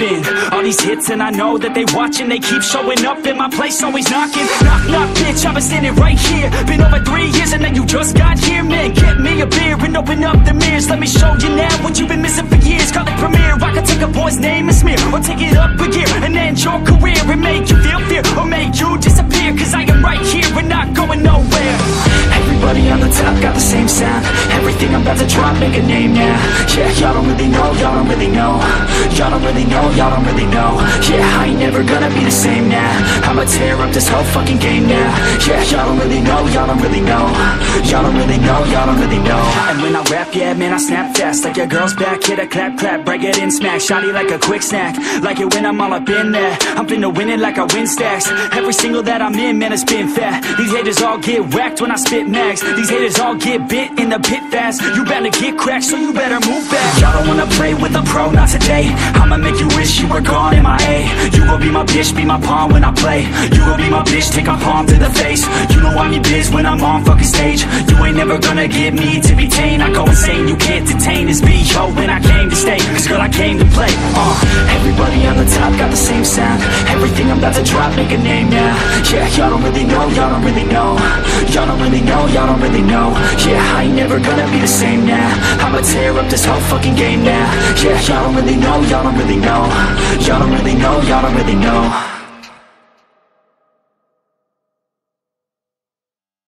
All these hits and I know that they watching. They keep showing up in my place, always knocking. Knock, knock, bitch, I've been standing right here. Been over three years and then you just got here Man, get me a beer and open up the mirrors. Let me show you now what you've been missing for years. Call it premiere, I can take a boy's name and smear Or take it up a gear and end your career Everything I'm about to drop, make a name now Yeah, y'all don't really know, y'all don't really know. Y'all don't really know, y'all don't really know. Yeah, I ain't never gonna be the same now I'ma tear up this whole fucking game now Yeah, y'all don't really know, y'all don't really know. Y'all don't really know, y'all don't really know I rap, yeah, man, I snap fast. Like your girl's back, hit a clap, clap Break it in, smack, shotty like a quick snack. Like it when I'm all up in there. I'm finna win it like I win stacks. Every single that I'm in, man, it's been fat. These haters all get whacked when I spit max. These haters all get bit in the pit fast. You better get cracked, so you better move back. Y'all don't wanna play with a pro, not today. I'ma make you wish you were gone in my A. You gon' be my bitch, be my pawn when I play. You gon' be bitch, take a palm to the face. You know I'm your biz when I'm on fucking stage. You ain't never gonna get me to be tame. I go insane, you can't detain. This beat Yo, when I came to stay, cause girl I came to play. Uh, Everybody on the top got the same sound. Everything I'm about to drop, make a name now. Yeah, y'all don't really know, y'all don't really know. Y'all don't really know, y'all don't really know. Yeah, I ain't never gonna be the same now. I'ma tear up this whole fucking game now. Yeah, y'all don't really know, y'all don't really know. Y'all don't really know, y'all don't really know